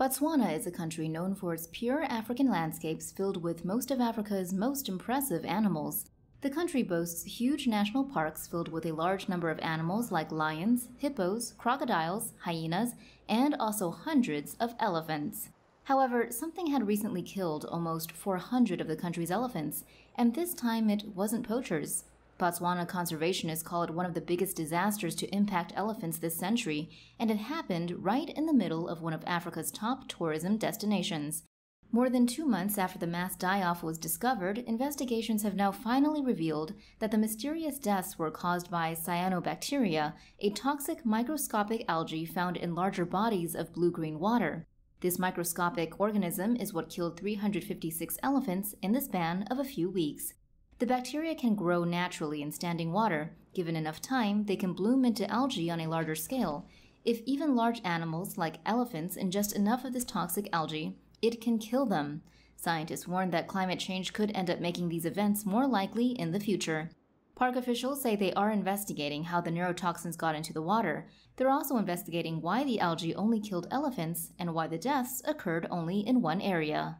Botswana is a country known for its pure African landscapes filled with most of Africa's most impressive animals. The country boasts huge national parks filled with a large number of animals like lions, hippos, crocodiles, hyenas, and also hundreds of elephants. However, something had recently killed almost 400 of the country's elephants, and this time it wasn't poachers. Botswana conservationists call it one of the biggest disasters to impact elephants this century, and it happened right in the middle of one of Africa's top tourism destinations. More than two months after the mass die off was discovered, investigations have now finally revealed that the mysterious deaths were caused by cyanobacteria, a toxic microscopic algae found in larger bodies of blue green water. This microscopic organism is what killed 356 elephants in the span of a few weeks. The bacteria can grow naturally in standing water. Given enough time, they can bloom into algae on a larger scale. If even large animals like elephants ingest enough of this toxic algae, it can kill them. Scientists warn that climate change could end up making these events more likely in the future. Park officials say they are investigating how the neurotoxins got into the water. They're also investigating why the algae only killed elephants and why the deaths occurred only in one area.